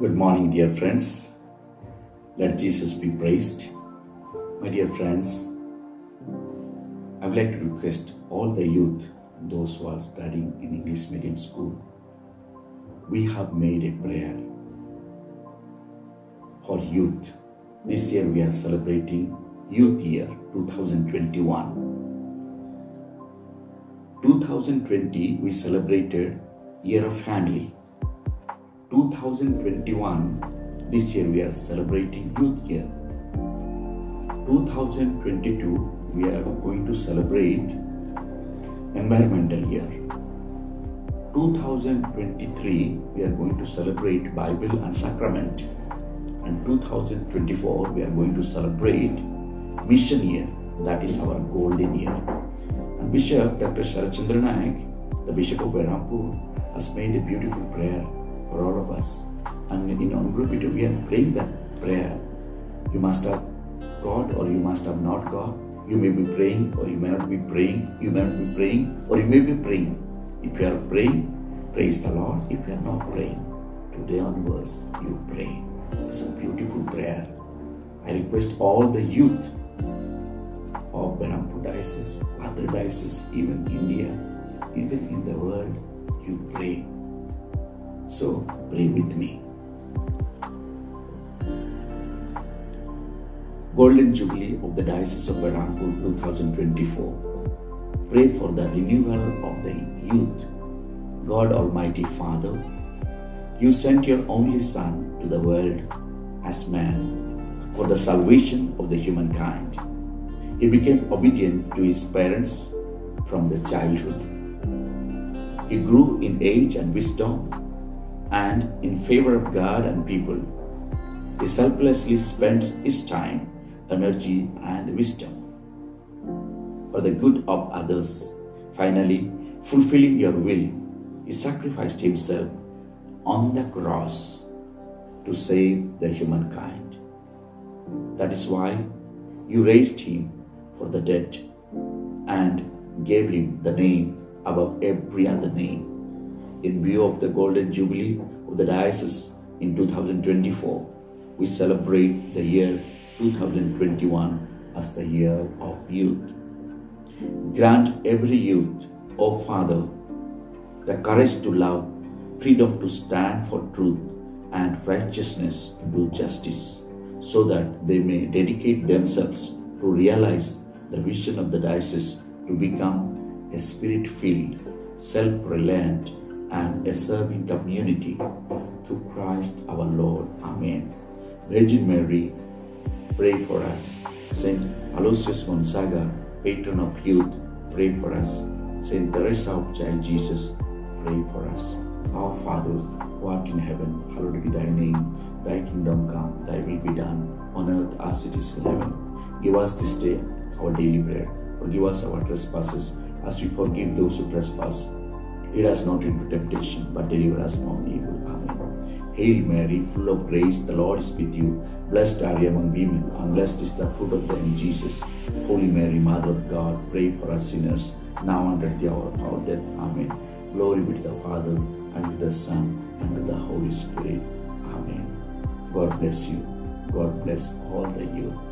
Good morning, dear friends. Let Jesus be praised. My dear friends, I would like to request all the youth, those who are studying in English medium school, we have made a prayer for youth. This year we are celebrating Youth Year 2021. 2020 we celebrated Year of Family. 2021 this year we are celebrating Youth Year. 2022 we are going to celebrate Environmental Year. 2023 we are going to celebrate Bible and Sacrament. And 2024 we are going to celebrate Mission Year. That is our golden year. And Bishop Dr. Sarat Chandra Nayak, the Bishop of Berhampur, has made a beautiful prayer us. And in our group it, we are praying that prayer. You must have God or you must have not God. You may be praying or you may not be praying. You may not be praying or you may be praying. If you are praying, praise the Lord. If you are not praying, today onwards you pray. It's a beautiful prayer. I request all the youth of Berhampur diocese, other dioceses, even India, even in the world, you pray. So pray with me. Golden Jubilee of the Diocese of Berhampur 2024. Pray for the renewal of the youth. God Almighty Father, you sent your only Son to the world as man for the salvation of the humankind. He became obedient to his parents from the childhood. He grew in age and wisdom and in favor of God and people. He selflessly spent his time, energy, and wisdom for the good of others. Finally, fulfilling your will, he sacrificed himself on the cross to save the humankind. That is why you raised him for the dead and gave him the name above every other name. In view of the Golden Jubilee of the Diocese in 2024, we celebrate the year 2021 as the year of youth. Grant every youth, O Father, the courage to love, freedom to stand for truth, and righteousness to do justice, so that they may dedicate themselves to realize the vision of the diocese to become a spirit filled, self reliant, and a serving community through Christ our Lord. Amen. Virgin Mary, pray for us. Saint Aloysius Gonzaga, patron of youth, pray for us. Saint Teresa of Child Jesus, pray for us. Our Father, who art in heaven, hallowed be thy name. Thy kingdom come, thy will be done, on earth as it is in heaven. Give us this day our daily bread. Forgive us our trespasses, as we forgive those who trespass. Lead us not into temptation, but deliver us from evil. Amen. Hail Mary, full of grace, the Lord is with you. Blessed are you among women, and blessed is the fruit of womb, Jesus. Holy Mary, Mother of God, pray for us sinners, now and at the hour of our death. Amen. Glory be to the Father, and to the Son, and to the Holy Spirit. Amen. God bless you. God bless all the youth.